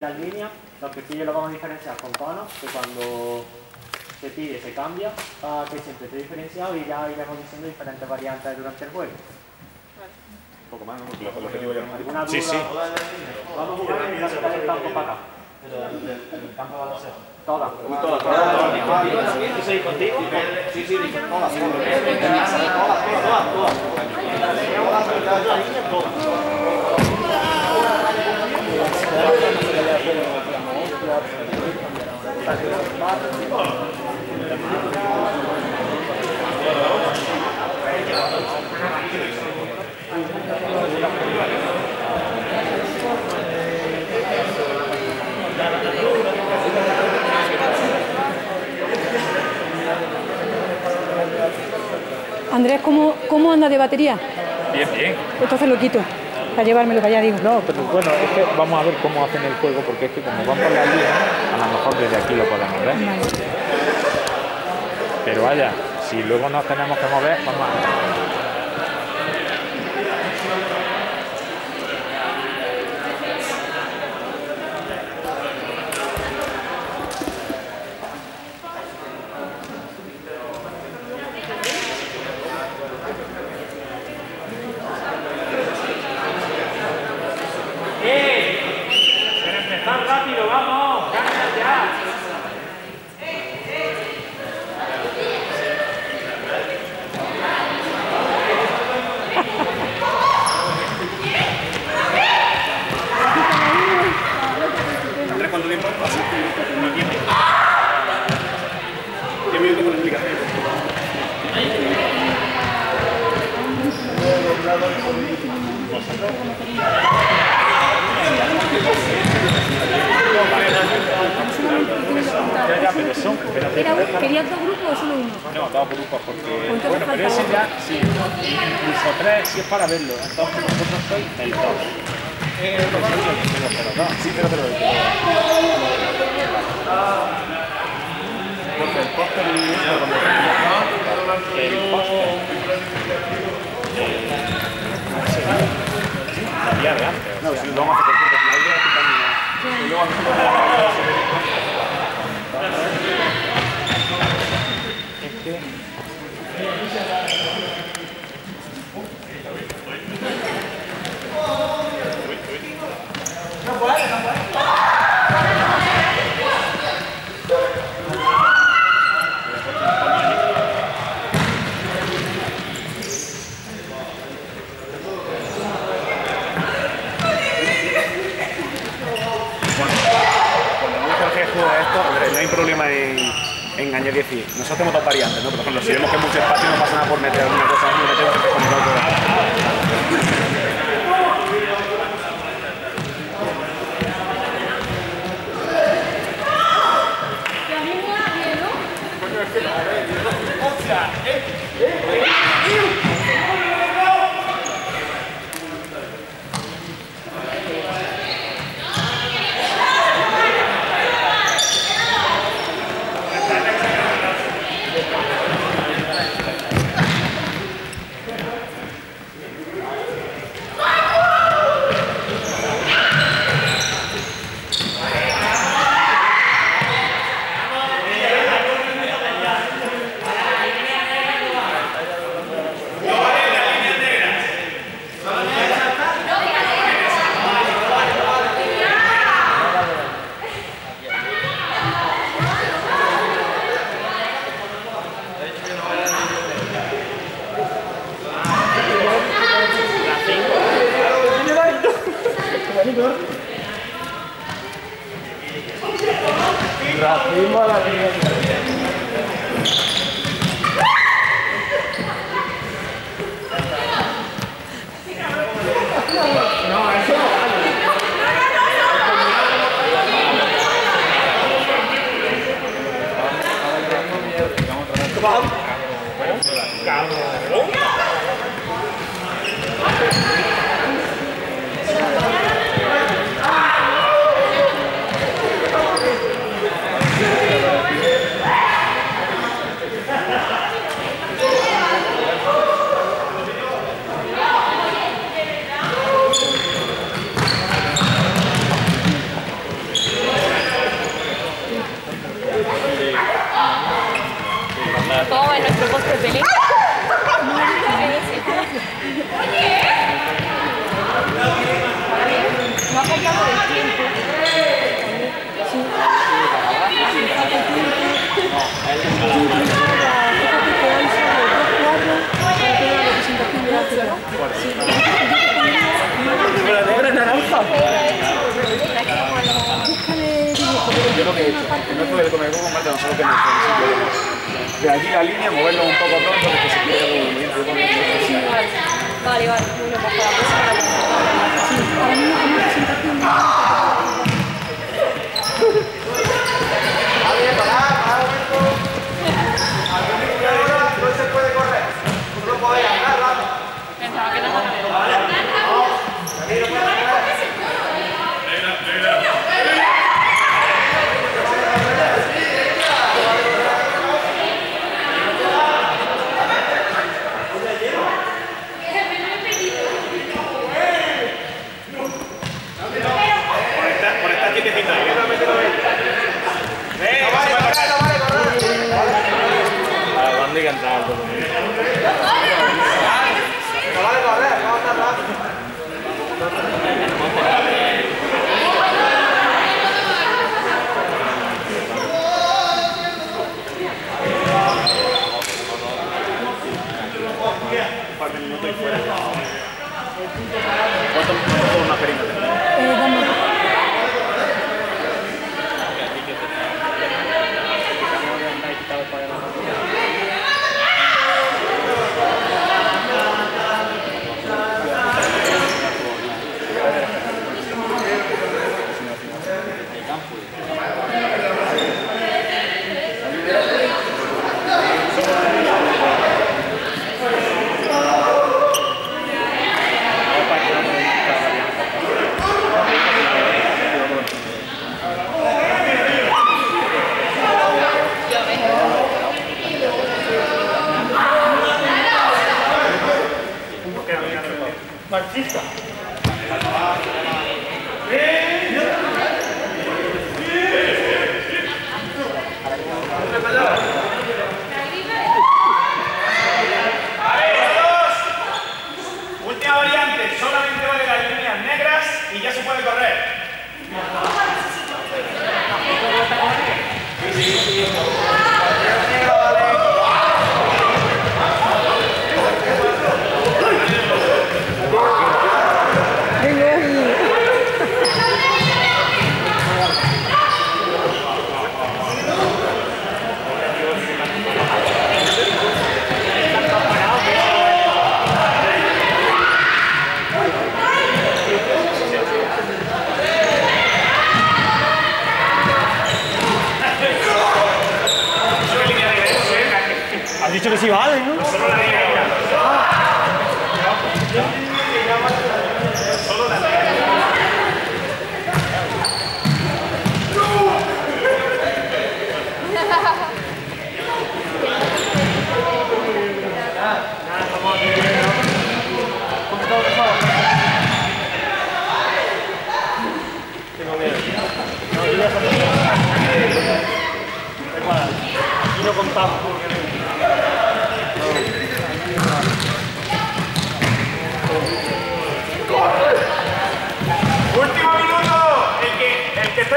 la línea, lo que pille lo vamos a diferenciar con cono, que cuando se pide se cambia para que siempre esté diferenciado y ya iremos diciendo diferentes variantes durante el juego. Un poco más, ¿no? Porque ya ¿Alguna duda? Sí, sí. Vamos a jugar y sacar el campo para acá. el campo va a ser. Todas. Todas, todas. ¿Tú seguís contigo? Sí, sí, todas, Andrés, ¿cómo, ¿cómo anda de batería? Bien, bien. Entonces lo quito, para llevármelo para allá, digo. No, pero bueno, es que vamos a ver cómo hacen el juego, porque es que como van por la línea, a lo mejor desde aquí lo podemos ver. Vale. Pero vaya, si luego nos tenemos que mover, vamos a... Pero empezar rápido, vamos, gana ya. Andrés, ¿cuánto tiempo pasa? No tiempo. Diez minutos con explicación. Ya, ya, pero son... Espérate, ¿Era, espérate. ¿Querías dos grupos o solo uno? No, dos grupos, porque... entonces Bueno, pero ese ya, sí, incluso tres, si es para verlo. Entonces vosotros sois el dos. Eh, sí, yo tengo pero dos. Sí, pero pero... Porque el póster El póster. La día de antes. No, si lo vamos a hacer con la idea es que también... Y luego no hay problema en, en añadir, decir, nosotros tenemos dos variantes, ¿no? Por ejemplo, si vemos que hay mucho espacio no pasa nada por meter una cosa, no metemos con el otro. Yeah. Graça e maravilha. Carlos. De aquí la línea, moverlo un poco pronto porque se pierde el movimiento. Vale, vale, బండి కనరాదు Bota um na. Último minuto, el que, el que esté